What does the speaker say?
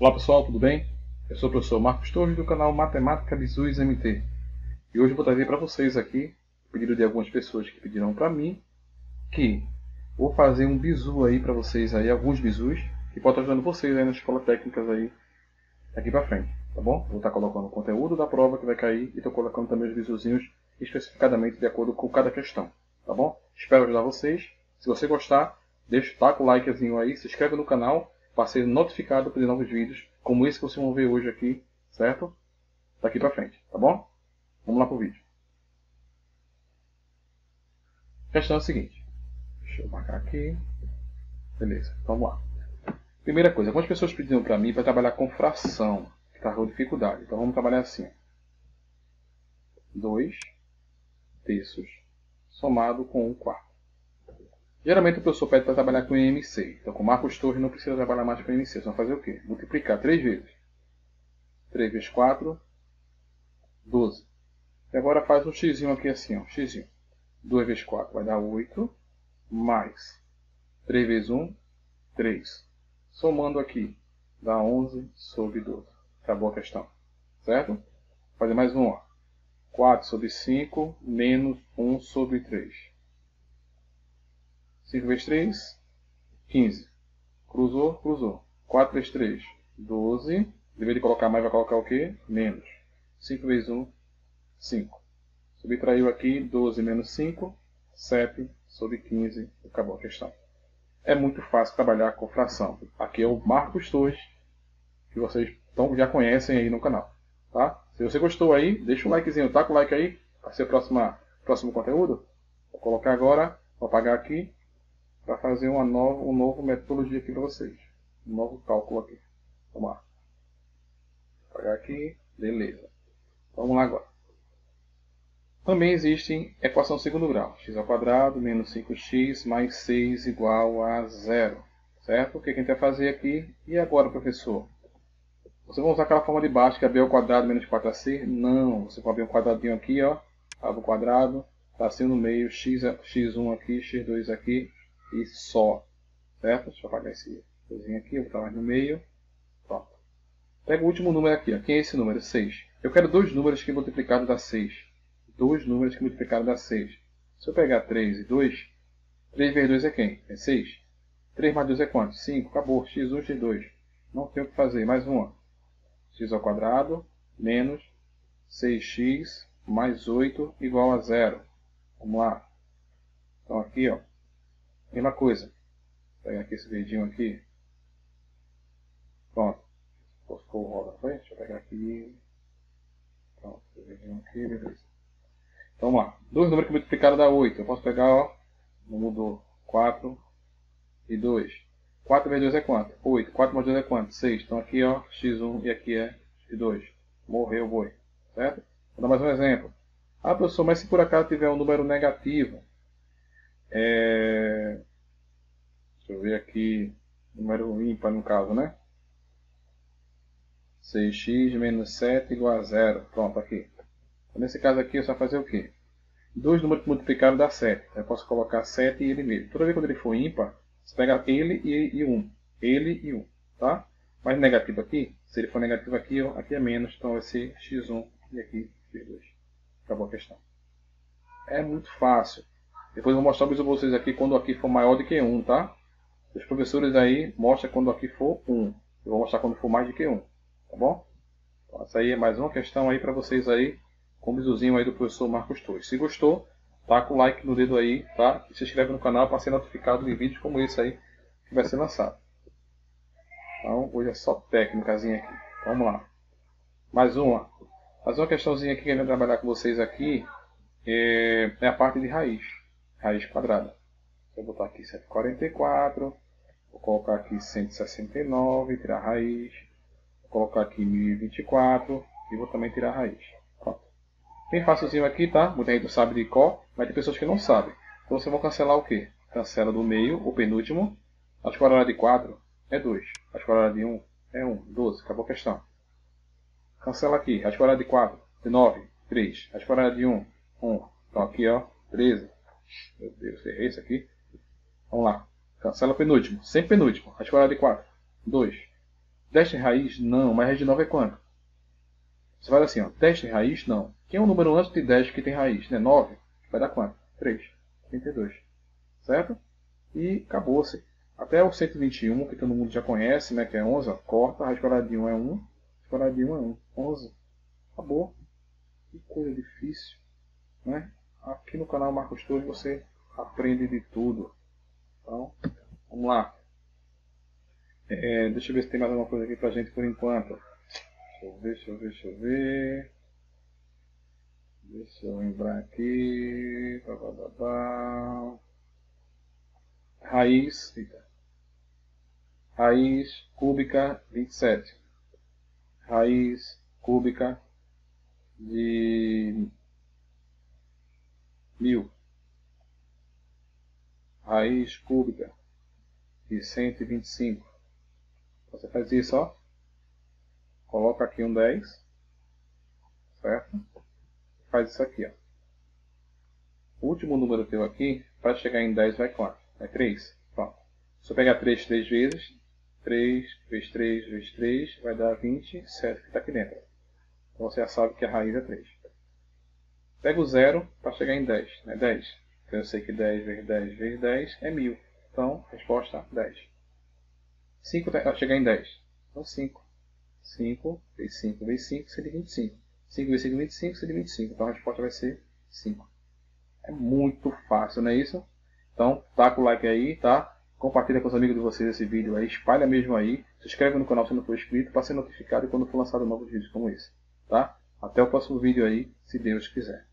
Olá pessoal, tudo bem? Eu sou o professor Marcos Torres do canal Matemática Bizus MT. E hoje eu vou trazer para vocês aqui, pedido de algumas pessoas que pediram para mim, que vou fazer um bizu aí para vocês aí, alguns bizus, que pode estar ajudando vocês aí nas escolas técnicas aí, daqui para frente, tá bom? Vou estar colocando o conteúdo da prova que vai cair e estou colocando também os bizuzinhos especificadamente de acordo com cada questão, tá bom? Espero ajudar vocês. Se você gostar, deixa, taca o likezinho aí, se inscreve no canal para ser notificado por novos vídeos, como esse que vocês vão ver hoje aqui, certo? Daqui para frente, tá bom? Vamos lá pro vídeo. A questão é a seguinte. Deixa eu marcar aqui. Beleza, então vamos lá. Primeira coisa, algumas pessoas pediram para mim para trabalhar com fração, que está com dificuldade. Então vamos trabalhar assim. 2 terços somado com 1 quarto. Geralmente o professor pede para trabalhar com IMC. Então com Marcos Torres não precisa trabalhar mais com IMC. Só fazer o quê? Multiplicar 3 vezes. 3 vezes 4, 12. E agora faz um x aqui assim, ó, x. 2 vezes 4 vai dar 8, mais 3 vezes 1, 3. Somando aqui, dá 11 sobre 12. Acabou a questão. Certo? Vou fazer mais um, ó. 4 sobre 5 menos 1 sobre 3. 5 vezes 3, 15. Cruzou, cruzou. 4 vezes 3, 12. Deveria de colocar mais, vai colocar o quê? Menos. 5 vezes 1, 5. Subtraiu aqui 12 menos 5, 7 sobre 15. Acabou a questão. É muito fácil trabalhar com fração. Aqui é o Marcos Torres, que vocês então, já conhecem aí no canal. Tá? Se você gostou aí, deixa um likezinho, tá com o like aí, para ser o próximo conteúdo. Vou colocar agora, vou apagar aqui para fazer uma nova, um novo metodologia aqui para vocês. Um novo cálculo aqui. Vamos lá. Vou apagar aqui. Beleza. Vamos lá agora. Também existe equação segundo grau. x ao quadrado menos 5x mais 6 igual a zero. Certo? O que a gente vai fazer aqui? E agora, professor? Você vai usar aquela forma de baixo, que é b ao quadrado menos 4ac? Não. Você pode abrir um quadradinho aqui, ó. Abre o quadrado. Tracinho no meio, x, x1 aqui, x2 aqui, e só. Certo? Deixa eu apagar esse coisinho aqui, vou botar mais no meio. Pronto. Pega o último número aqui. Ó. Quem é esse número? 6. Eu quero dois números que multiplicaram dá 6. Dois números que multiplicaram dá 6. Se eu pegar 3 e 2, 3 vezes 2 é quem? É 6. 3 mais 2 é quanto? 5. Acabou. x1, x2. Não tem o que fazer. Mais uma. x ao quadrado menos 6x mais 8 igual a zero. Vamos lá. Então aqui, ó, Mesma coisa. Vou pegar aqui esse verdinho aqui. Pronto. Ficou roda foi? Deixa eu pegar aqui. Pronto, esse verdinho aqui, beleza. Então vamos lá. Dois números que multiplicaram dá 8. Eu posso pegar, ó. Mudou. 4 e 2. 4 vezes 2 é quanto? 8. 4 mais 2 é quanto? 6. Então aqui, ó, x1 e aqui é x2. Morreu o boi. Certo? Vou dar mais um exemplo. Ah, professor, mas se por acaso tiver um número negativo, é... Deixa eu ver aqui. Número ímpar no caso, né? 6x menos 7 igual a zero. Pronto, aqui. Nesse caso aqui, eu só fazer o quê? Dois números multiplicados dá 7. Eu posso colocar 7 e ele mesmo. Toda vez que ele for ímpar, você pega ele e, e 1. Ele e 1. Tá? Mas negativo aqui, se ele for negativo aqui, aqui é menos. Então vai ser x1 e aqui x2. Acabou a questão. É muito fácil. Depois eu vou mostrar para vocês aqui quando aqui for maior do que 1, tá? Os professores aí mostram quando aqui for 1. Eu vou mostrar quando for mais do que 1, tá bom? Então, essa aí é mais uma questão aí para vocês aí, com o bizuzinho aí do professor Marcos Torres. Se gostou, taca o like no dedo aí, tá? E se inscreve no canal para ser notificado de vídeos como esse aí que vai ser lançado. Então, hoje é só técnicazinha aqui. Vamos lá. Mais uma. Mais uma questãozinha aqui que eu vou trabalhar com vocês aqui é, é a parte de raiz raiz quadrada. Vou botar aqui 144, vou colocar aqui 169, tirar a raiz, vou colocar aqui 1024 e vou também tirar a raiz. Pronto. Bem facilzinho aqui, tá? Muita gente sabe de cor, mas tem pessoas que não sabem. Então você vai cancelar o quê? Cancela do meio, o penúltimo. A quadrada de 4 é 2. A quadrada de 1 é 1. 12. Acabou a questão. Cancela aqui. A quadrada de 4 de 9. 3. A quadrada de 1. 1. Então aqui, ó. 13. Meu Deus, errei isso aqui. Vamos lá. Cancela penúltimo. Sem penúltimo. Raiz quadrada de 4. 2. Teste raiz? Não, mas raiz de 9 é quanto? Você vai assim, ó, teste raiz? Não. Quem é o número antes de 10 que tem raiz? Né? 9. Vai dar quanto? 3. 32. Certo? E acabou-se. Até o 121, que todo mundo já conhece, né? Que é 11, ó, corta, raiz quadrada de 1 é 1, raiz quadrada de 1 é 1. 11. Acabou. Que coisa difícil. Né? Aqui no canal Marcos Torres você aprende de tudo. Então, vamos lá. É, deixa eu ver se tem mais alguma coisa aqui pra gente por enquanto. Deixa eu ver, deixa eu ver, deixa eu ver. Deixa eu lembrar aqui. Bah, Raiz. Eita. Raiz cúbica 27. Raiz cúbica de mil. Raiz cúbica de 125. Você faz isso, ó. Coloca aqui um 10. Certo? Faz isso aqui, ó. O último número teu aqui, para chegar em 10 vai quanto? Vai 3. Pronto. Se eu pegar 3 três vezes, 3 vezes 3 vezes 3 vai dar 27 que está aqui dentro. Então você já sabe que a raiz é 3. Pega o zero para chegar em 10. Né? 10. Então eu sei que 10 vezes 10 vezes 10 é 1000. Então, resposta 10. 5 para chegar em 10. Então 5. 5 vezes 5 vezes 5 seria 25. 5 vezes 5 25 seria 25. Então a resposta vai ser 5. É muito fácil, não é isso? Então, taca o like aí, tá? Compartilha com os amigos de vocês esse vídeo aí, espalha mesmo aí, se inscreve no canal se não for inscrito para ser notificado quando for lançado novos vídeos como esse, tá? Até o próximo vídeo aí, se Deus quiser.